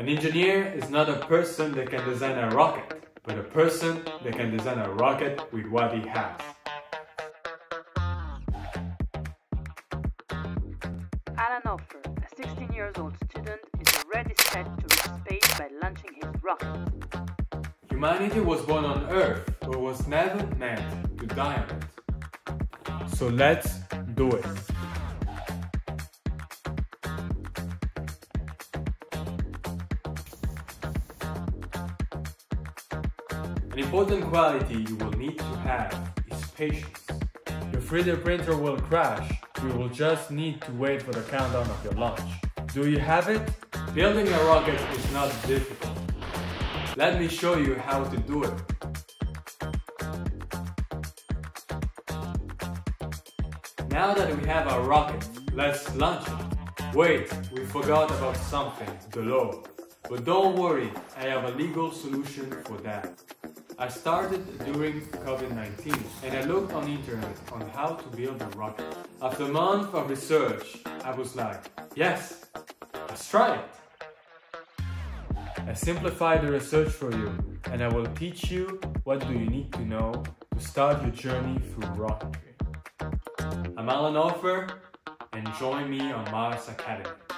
An engineer is not a person that can design a rocket, but a person that can design a rocket with what he has. Alan Offer, a 16 years old student, is already set to reach space by launching his rocket. Humanity was born on Earth, but was never meant to die on it. So let's do it. An important quality you will need to have is patience. Your 3D printer will crash, you will just need to wait for the countdown of your launch. Do you have it? Building a rocket is not difficult. Let me show you how to do it. Now that we have our rocket, let's launch it. Wait, we forgot about something, the law. But don't worry, I have a legal solution for that. I started during COVID-19 and I looked on internet on how to build a rocket. After a month of research, I was like, yes, let's try it. I simplified the research for you and I will teach you what do you need to know to start your journey through rocketry. I'm Alan Offer and join me on Mars Academy.